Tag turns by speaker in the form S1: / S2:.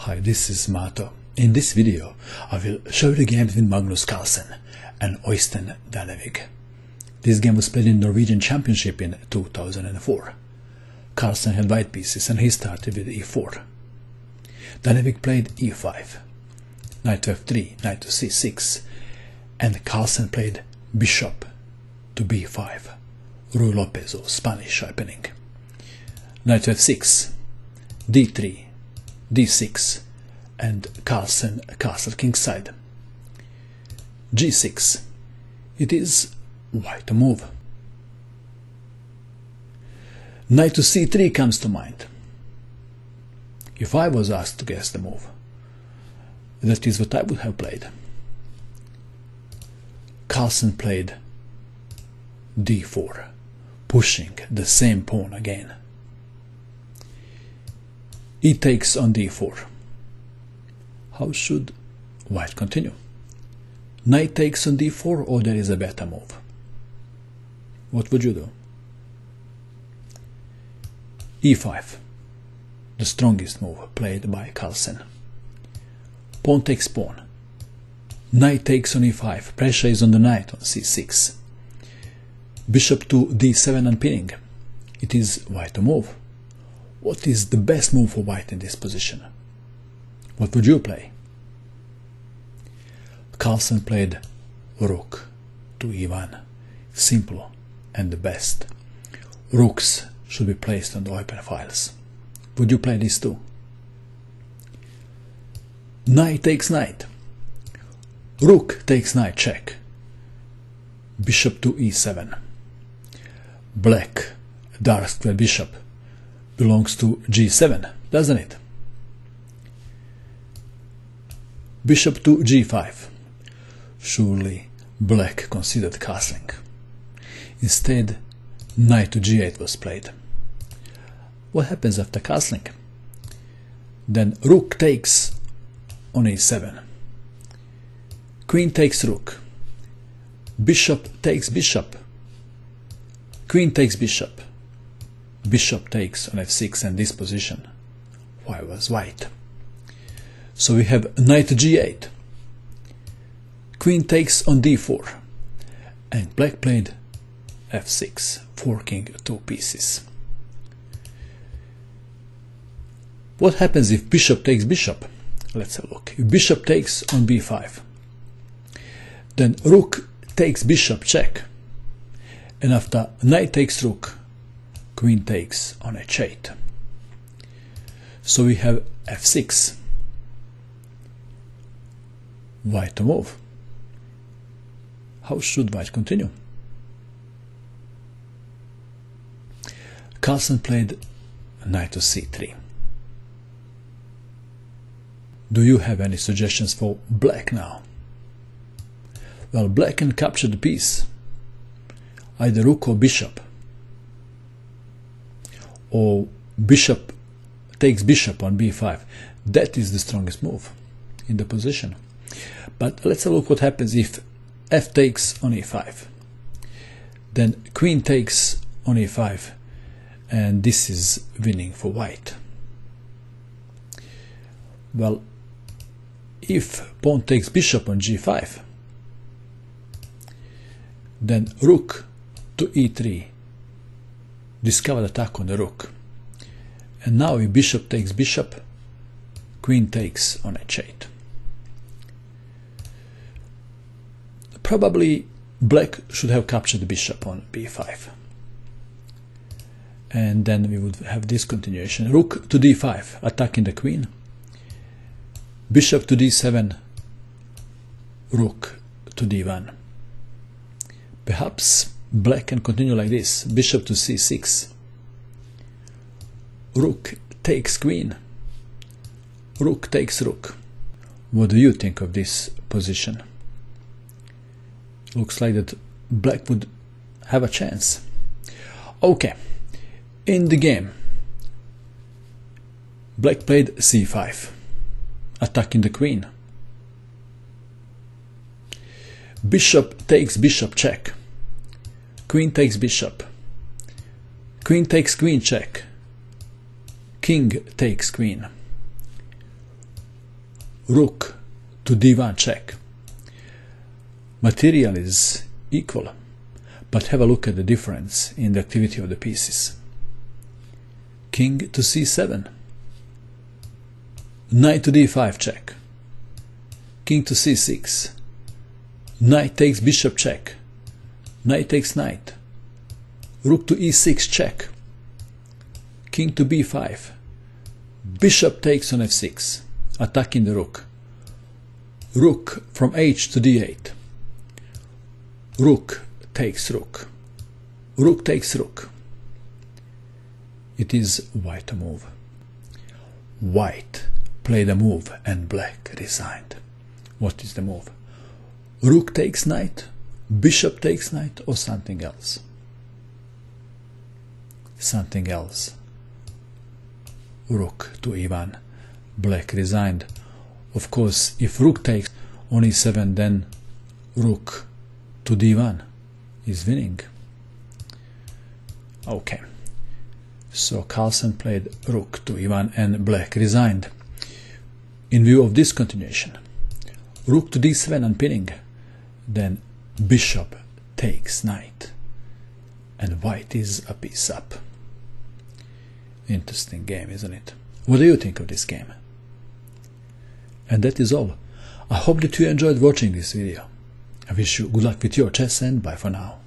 S1: Hi, this is Mato. In this video, I will show you the game between Magnus Carlsen and Øystein Dannevig. This game was played in Norwegian Championship in 2004. Carlsen had white pieces and he started with e4. Dannevig played e5, knight to f3, knight to c6, and Carlsen played bishop to b5, Ruy Lopez or Spanish opening. Knight to f6, d3, d6, and Carlsen castle kingside. g6. It is white move. Knight to c3 comes to mind. If I was asked to guess the move, that is what I would have played. Carlsen played d4, pushing the same pawn again. E takes on d4. How should white continue? Knight takes on d4 or there is a better move? What would you do? e5, the strongest move played by Carlsen. Pawn takes pawn. Knight takes on e5, pressure is on the knight on c6. Bishop to d7 and pinning. It is white to move. What is the best move for white in this position? What would you play? Carlsen played rook to e1. Simple and the best. Rooks should be placed on the open files. Would you play this too? Knight takes knight. Rook takes knight check. Bishop to e7. Black, dark square bishop, belongs to g7, doesn't it? Bishop to g5. Surely black considered castling. Instead, knight to g8 was played. What happens after castling? Then rook takes on a7. Queen takes rook. Bishop takes bishop. Queen takes bishop. Bishop takes on f6 and this position. Why was white? So we have knight g8. Queen takes on d4. And black played f6, forking two pieces. What happens if bishop takes bishop? Let's have a look. If bishop takes on b5, then rook takes bishop check. And after knight takes rook, queen takes on h8. So we have f6. White to move. How should white continue? Carlsen played knight to c3. Do you have any suggestions for black now? Well, black can capture the piece, either rook or bishop, or bishop takes bishop on b5. That is the strongest move in the position. But let's have a look what happens if f takes on e5. Then queen takes on e5 and this is winning for white. Well, if pawn takes bishop on g5, then rook to e3, discovered attack on the rook. And now if bishop takes bishop, queen takes on h8. Probably black should have captured the bishop on b5 and then we would have this continuation rook to d5 attacking the queen bishop to d7 rook to d1 perhaps black can continue like this bishop to c6 rook takes queen rook takes rook what do you think of this position looks like that black would have a chance okay in the game. Black played c5, attacking the queen. Bishop takes bishop check. Queen takes bishop. Queen takes queen check. King takes queen. rook to d1 check. Material is equal, but have a look at the difference in the activity of the pieces. King to c7. Knight to d5 check. King to c6. Knight takes bishop check. Knight takes knight. Rook to e6 check. King to b5. Bishop takes on f6, attacking the rook. Rook from h to d8. Rook takes rook. Rook takes rook. It is white to move. White played a move and black resigned. What is the move? Rook takes knight, bishop takes knight, or something else? Something else. Rook to e1. Black resigned. Of course, if rook takes on e7, then rook to d1 is winning. Okay. So Carlsen played rook to e1 and black resigned. In view of this continuation, rook to d7 and pinning then bishop takes knight, and white is a piece up. Interesting game, isn't it? What do you think of this game? And that is all. I hope that you enjoyed watching this video. I wish you good luck with your chess and bye for now.